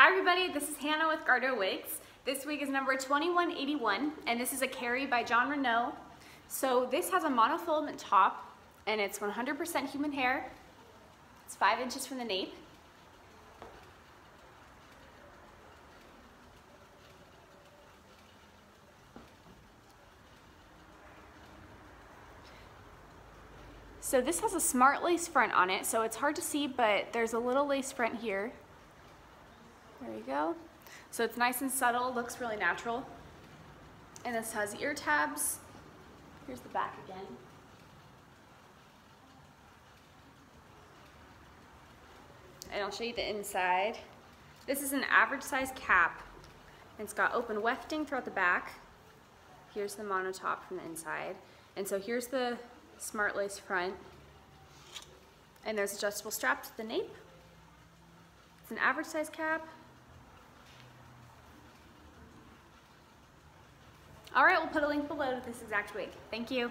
Hi everybody, this is Hannah with Gardeaux Wigs. This wig is number 2181 and this is a Carrie by Jon Renau. So this has a monofilament top and it's 100% human hair. It's 5 inches from the nape. So this has a smart lace front on it, so it's hard to see, but there's a little lace front here. There we go. So it's nice and subtle, looks really natural. And this has ear tabs. Here's the back again. And I'll show you the inside. This is an average size cap. It's got open wefting throughout the back. Here's the monotop from the inside. And so here's the smart lace front. And there's adjustable strap to the nape. It's an average size cap. All right, we'll put a link below to this exact wig. Thank you.